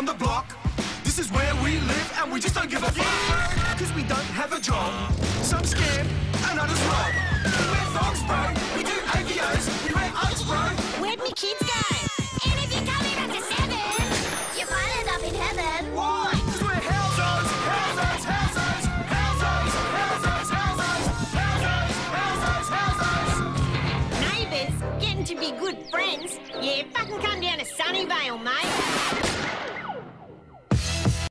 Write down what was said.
On the block, this is where we live, and we just don't give a fuck. Cause we don't have a job. Some scam and others rob. We wear thongs, bro. We do AVOs. We wear Uggs, bro. Where'd me kids go? And if you come in after seven, you might end up in heaven. Why? Cause we're Housos, Housos, Housos, Housos, Housos, Housos, Housos, Housos, Neighbours, getting to be good friends. Yeah, fucking come down to Sunnyvale, mate.